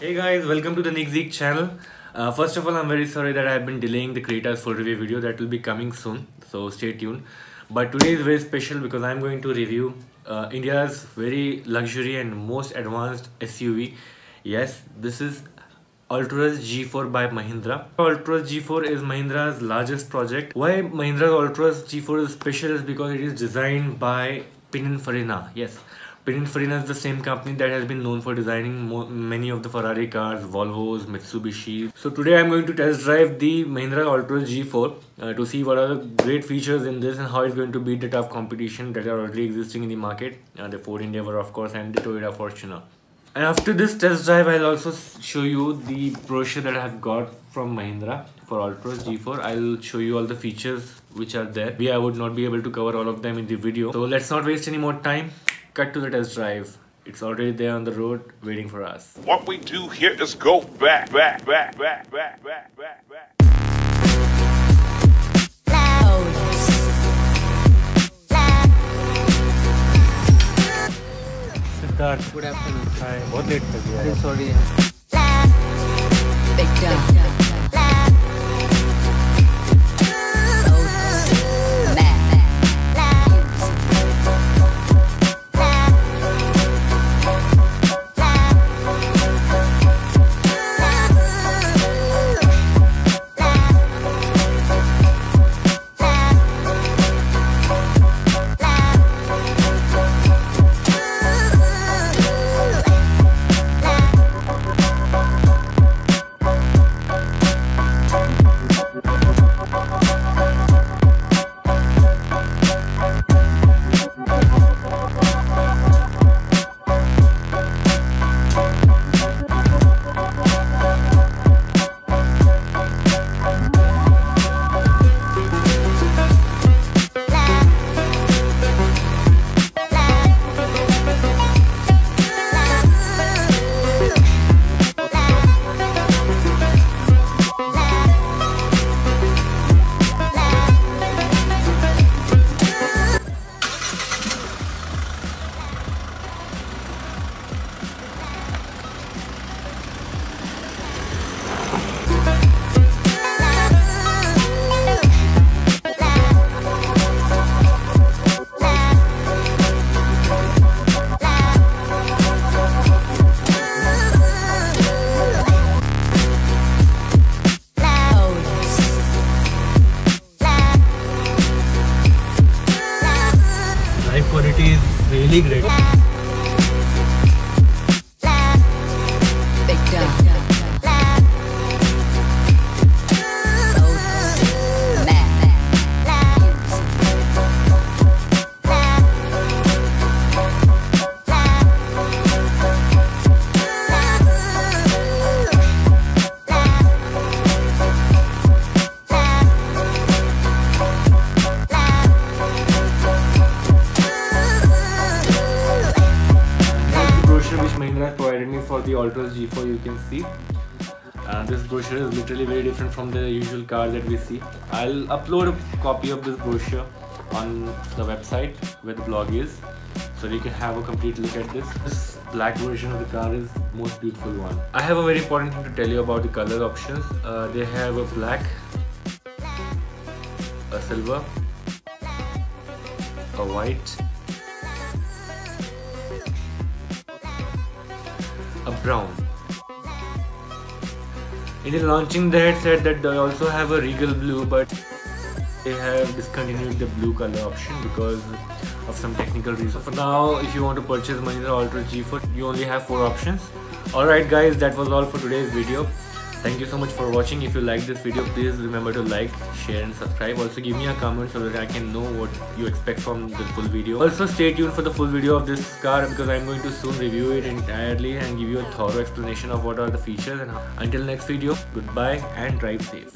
Hey guys, welcome to the Nick channel. Uh, first of all, I'm very sorry that I've been delaying the Creta's full review video that will be coming soon, so stay tuned. But today is very special because I'm going to review uh, India's very luxury and most advanced SUV. Yes, this is Alturas G4 by Mahindra. Alturas G4 is Mahindra's largest project. Why Mahindra's Alturas G4 is special is because it is designed by Pininfarina. Yes, Pininfarina is the same company that has been known for designing many of the Ferrari cars, Volvos, Mitsubishi. So today I'm going to test drive the Mahindra Alturas G4 uh, to see what are the great features in this and how it's going to beat the tough competition that are already existing in the market. Uh, the Ford Endeavour of course and the Toyota Fortuner. And after this test drive, I'll also show you the brochure that I have got from Mahindra for Alturas G4. I'll show you all the features which are there. We I would not be able to cover all of them in the video. So let's not waste any more time cut to the test drive. It's already there on the road waiting for us. What we do here is go back, back, back, back, back, back, back, back. Siddharth. Good afternoon. Hi. बहुत late कर दिया Sorry. Quality is really great. Mahindra provided me for the Alturas G4 you can see. Uh, this brochure is literally very different from the usual car that we see. I'll upload a copy of this brochure on the website where the blog is so you can have a complete look at this. This black version of the car is most beautiful one. I have a very important thing to tell you about the color options. Uh, they have a black a silver a white brown. In the launching they had said that they also have a regal blue but they have discontinued the blue color option because of some technical reason. For now if you want to purchase Mahindra Alturas G4 you only have 4 options. Alright guys that was all for today's video. Thank you so much for watching. If you like this video, please remember to like, share and subscribe. Also give me a comment so that I can know what you expect from the full video. Also stay tuned for the full video of this car because I'm going to soon review it entirely and give you a thorough explanation of what are the features and until next video, goodbye and drive safe.